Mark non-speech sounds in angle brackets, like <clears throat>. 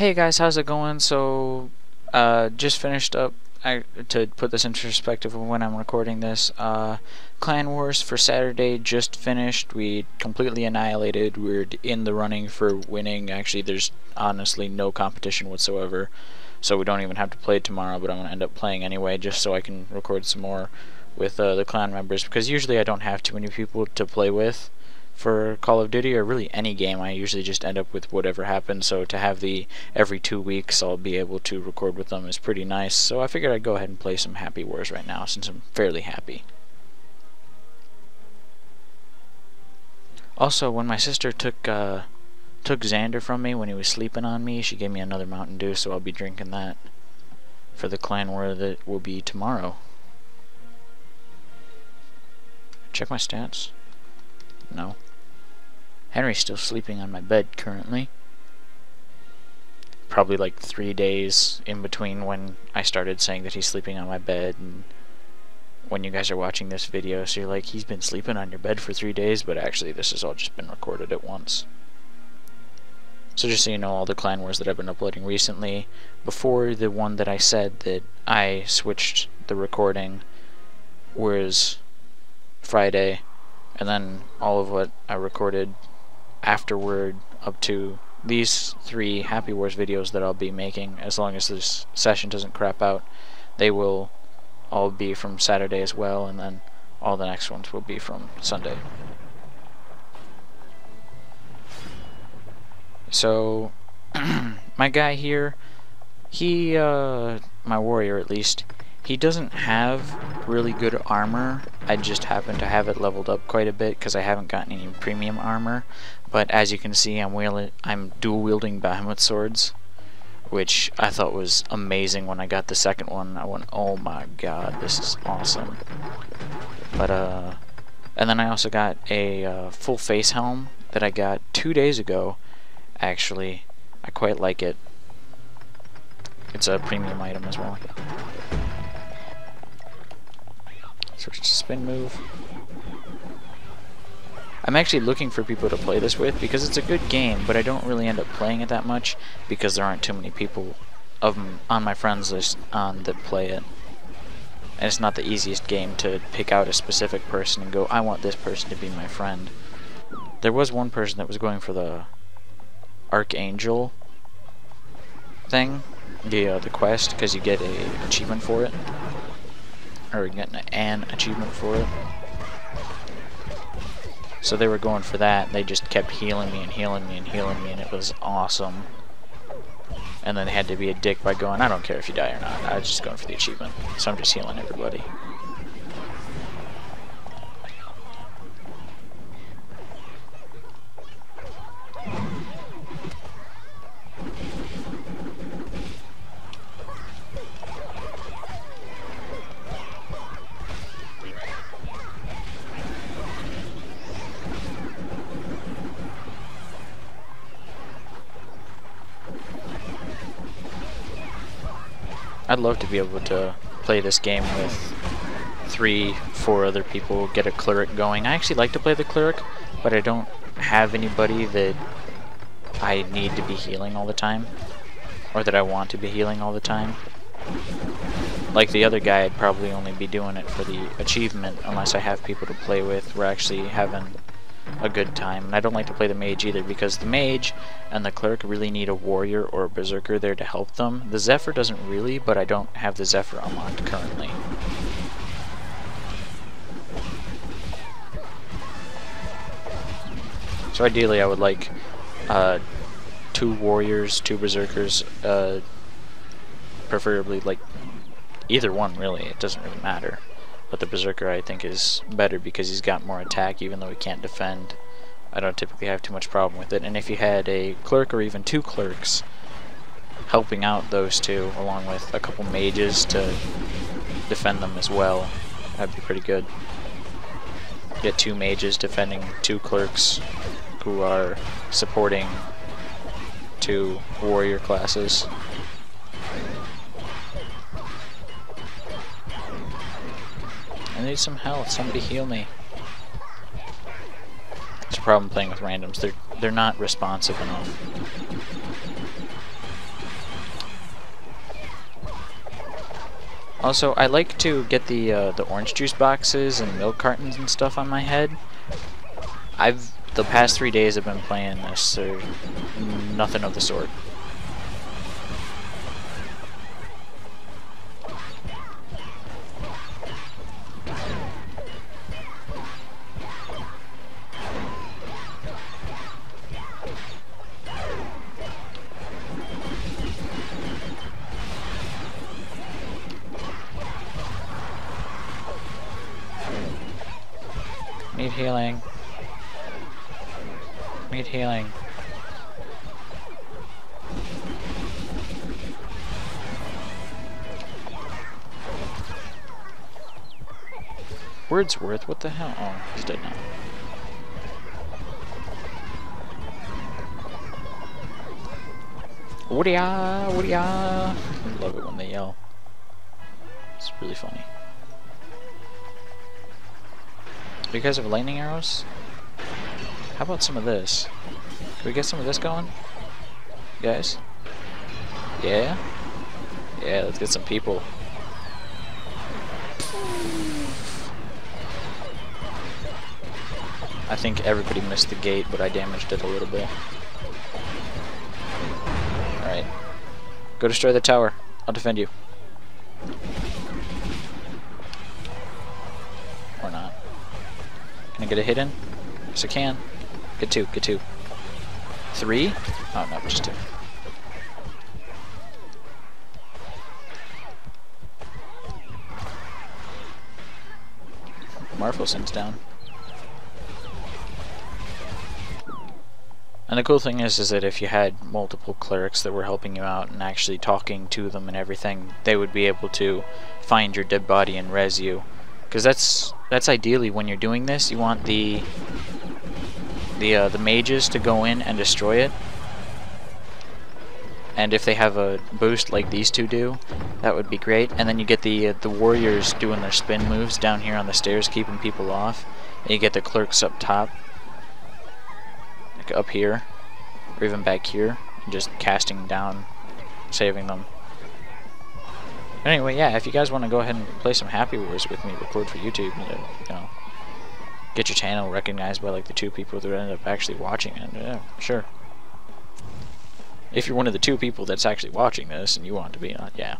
Hey guys, how's it going? So, uh, just finished up. I, to put this into perspective of when I'm recording this, uh, Clan Wars for Saturday just finished. We completely annihilated. We're in the running for winning. Actually, there's honestly no competition whatsoever, so we don't even have to play tomorrow. But I'm gonna end up playing anyway, just so I can record some more with uh, the clan members because usually I don't have too many people to play with for Call of Duty or really any game. I usually just end up with whatever happens. So to have the every two weeks I'll be able to record with them is pretty nice. So I figured I'd go ahead and play some Happy Wars right now since I'm fairly happy. Also, when my sister took uh, took Xander from me when he was sleeping on me, she gave me another Mountain Dew, so I'll be drinking that for the clan war that will be tomorrow. Check my stats. No. Henry's still sleeping on my bed currently. Probably like three days in between when I started saying that he's sleeping on my bed and when you guys are watching this video. So you're like, he's been sleeping on your bed for three days, but actually this has all just been recorded at once. So just so you know, all the Clan Wars that I've been uploading recently, before the one that I said that I switched the recording was Friday, and then all of what I recorded afterward up to these three Happy Wars videos that I'll be making, as long as this session doesn't crap out, they will all be from Saturday as well, and then all the next ones will be from Sunday. So, <clears throat> my guy here, he, uh, my warrior at least, he doesn't have really good armor. I just happen to have it leveled up quite a bit because I haven't gotten any premium armor. But as you can see, I'm wielding, I'm dual wielding behemoth swords, which I thought was amazing when I got the second one. I went, oh my god, this is awesome. But uh, and then I also got a uh, full face helm that I got two days ago. Actually, I quite like it. It's a premium item as well. Switch to spin move. I'm actually looking for people to play this with because it's a good game, but I don't really end up playing it that much because there aren't too many people of on my friends list on that play it. And it's not the easiest game to pick out a specific person and go, I want this person to be my friend. There was one person that was going for the Archangel thing, the uh, the quest, because you get a achievement for it or you getting an achievement for it. So they were going for that. They just kept healing me and healing me and healing me, and it was awesome. And then had to be a dick by going, I don't care if you die or not. I was just going for the achievement. So I'm just healing everybody. I'd love to be able to play this game with three, four other people, get a cleric going. I actually like to play the cleric, but I don't have anybody that I need to be healing all the time, or that I want to be healing all the time. Like the other guy, I'd probably only be doing it for the achievement unless I have people to play with. We're actually having a good time. And I don't like to play the mage either because the mage and the cleric really need a warrior or a berserker there to help them. The Zephyr doesn't really, but I don't have the Zephyr unlocked currently. So ideally I would like uh, two warriors, two berserkers, uh, preferably like either one really, it doesn't really matter. But the Berserker I think is better because he's got more attack even though he can't defend. I don't typically have too much problem with it. And if you had a clerk or even two clerks helping out those two along with a couple mages to defend them as well, that'd be pretty good. Get two mages defending two clerks who are supporting two warrior classes. I need some health. Somebody heal me. It's a problem playing with randoms. They're they're not responsive enough. Also, I like to get the uh, the orange juice boxes and milk cartons and stuff on my head. I've the past three days I've been playing this, so nothing of the sort. Need healing. Need healing. Wordsworth? What the hell? Oh, he's dead now. Woody-ah! Woody-ah! I love it when they yell. It's really funny. Do you guys have lightning arrows? How about some of this? Can we get some of this going? guys? Yeah? Yeah, let's get some people. I think everybody missed the gate, but I damaged it a little bit. Alright. Go destroy the tower. I'll defend you. Or not. Can I get a hit in? Yes, I can. Get two, get two. Three? Oh, no, just two. Marfoson's down. And the cool thing is, is that if you had multiple clerics that were helping you out and actually talking to them and everything, they would be able to find your dead body and res you. Because that's that's ideally when you're doing this, you want the the uh, the mages to go in and destroy it. And if they have a boost like these two do, that would be great. And then you get the uh, the warriors doing their spin moves down here on the stairs, keeping people off. And you get the clerks up top like up here, or even back here, and just casting down, saving them. Anyway, yeah, if you guys want to go ahead and play some Happy Wars with me, record for YouTube, you know, get your channel recognized by like the two people that end up actually watching it, yeah, sure. If you're one of the two people that's actually watching this and you want to be on, yeah.